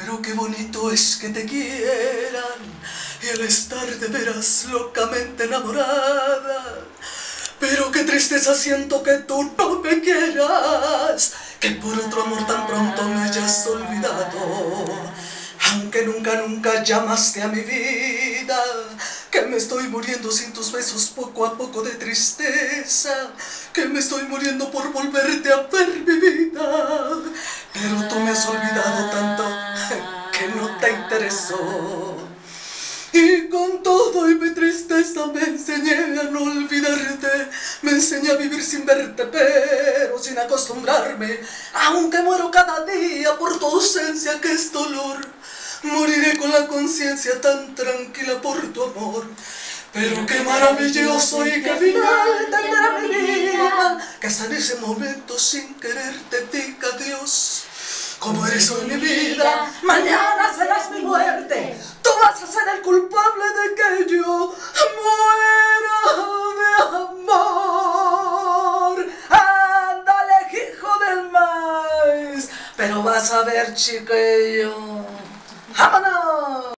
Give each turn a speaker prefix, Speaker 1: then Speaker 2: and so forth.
Speaker 1: Pero qué bonito es que te quieran y el estar de veras locamente enamorada. Pero qué tristeza siento que tú no me quieras, que por otro amor tan pronto me hayas olvidado. Aunque nunca, nunca llamaste a mi vida, que me estoy muriendo sin tus besos poco a poco de tristeza, que me estoy muriendo por volverte a ver mi vida. Pero tú me has olvidado te interesó. Y con todo y mi tristeza me enseñé a no olvidarte, me enseñé a vivir sin verte, pero sin acostumbrarme, aunque muero cada día por tu ausencia que es dolor, moriré con la conciencia tan tranquila por tu amor. Pero qué maravilloso y qué final tendrá mi vida, que hasta en ese momento sin quererte diga adiós. Como eres hoy mi vida, mañana Pero vas a ver, chiquillo. ¡Vámonos!